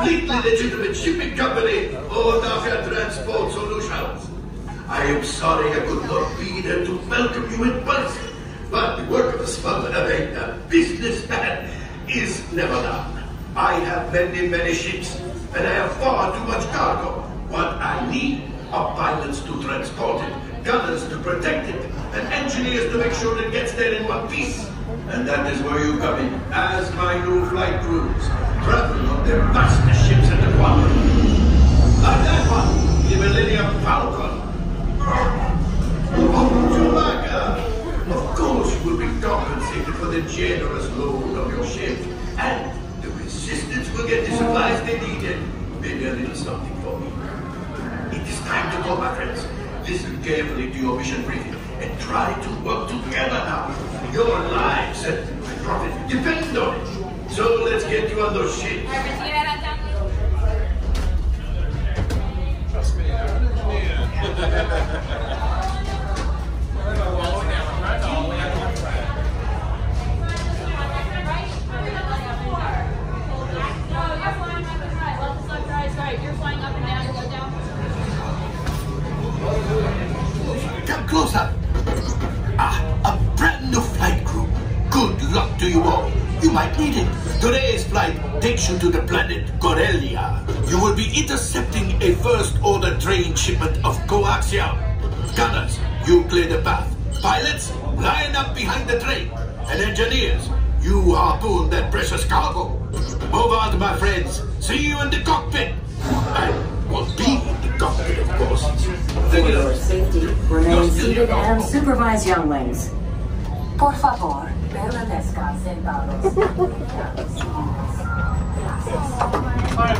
completely legitimate shipping company, Ohnaka Transport Solutions. I am sorry I could not be there to welcome you in person, but the work of a smuggler a businessman is never done. I have many, many ships, and I have far too much cargo. What I need are pilots to transport it, gunners to protect it, and engineers to make sure it gets there in one piece. And that is where you come in, as my new flight crews, traveling on their ships in the quadrant. Like that one, the Millennium Falcon. Oh, Chewbacca! Of course you will be compensated for the generous load of your ship, and the Resistance will get the supplies they need and maybe a little something for me. It is time to go, my friends. Listen carefully to your mission briefing and try to work together now. Your lives and my profit depend on it. So let's get you on those ships. Trust me, I'm an engineer. You might need it. Today's flight takes you to the planet Corellia. You will be intercepting a first-order train shipment of coaxium. Gunners, you clear the path. Pilots, line up behind the train. And engineers, you harpoon that precious cargo. Move out, my friends. See you in the cockpit. I will be in the cockpit, of course. For your safety, remain seated and supervise younglings. Por favor, permanezca sentados. Alright,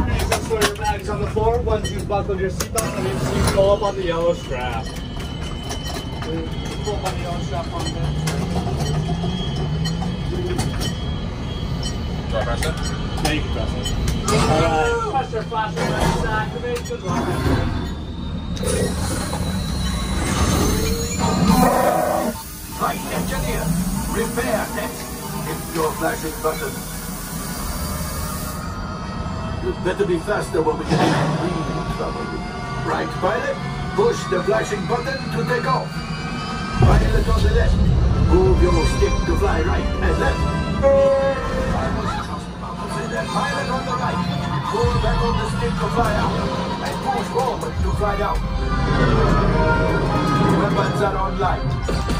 please throw your bags on the floor. Once you've buckled your seatbelt, need you to pull up on the yellow strap. Pull up on the yellow strap on Do I press it? Yeah, you can press it. Alright, pressure flasher lights activate. Good luck. Repair next. Hit your flashing button. You better be faster when we get in really trouble. Right, pilot. Push the flashing button to take off. Pilot on the left. Move your stick to fly right and left. I was just about to say that. Pilot on the right. Pull back on the stick to fly out. And push forward to fly out. Weapons are online.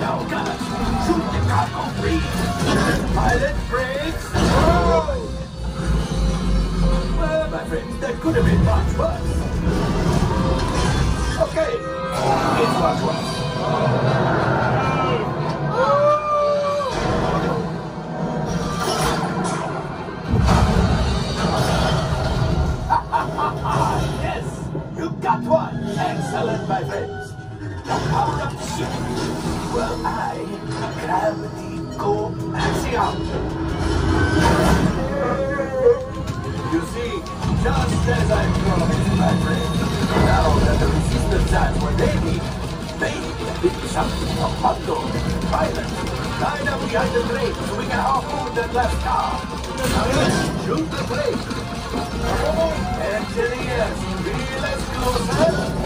Now, guys, shoot the cargo free. Pilot brakes. Oh! Well, my friend, that could have been much worse. Okay, it's much worse. yes, you got one. Excellent, my friends. Of the. Well, I, gravity go axiom. You see, just as I promised, my friend, now that the resistance has they need, they need something from Hondo, pilot. Line up behind the train so we can harpoon that left car. Shoot the plane. Engineers, feel as closer.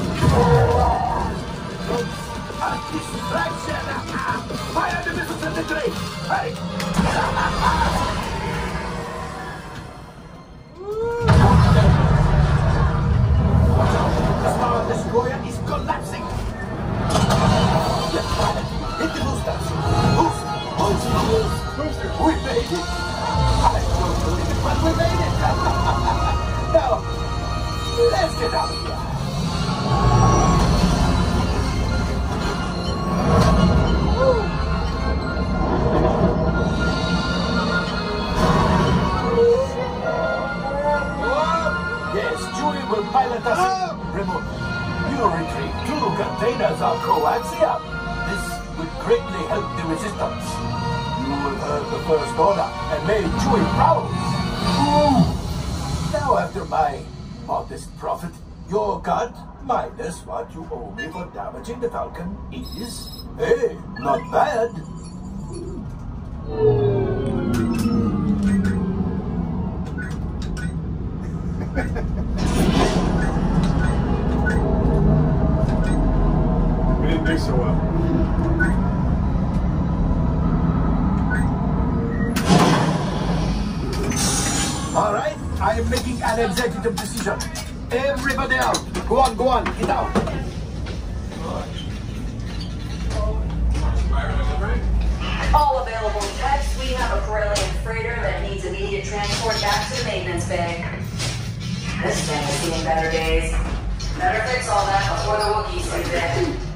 A distraction! Fire the missiles at the! The Star Destroyer greatly help the resistance. You will heard the first order and made Chewie proud. Ooh. Now, after my modest profit, your cut minus what you owe me for damaging the Falcon is, hey, not bad. All right, I am making an executive decision. Everybody out. Go on, go on, get out. All available techs, we have a Corellian freighter that needs immediate transport back to the maintenance bay. This thing has seen better days. Better fix all that before the Wookiees do that.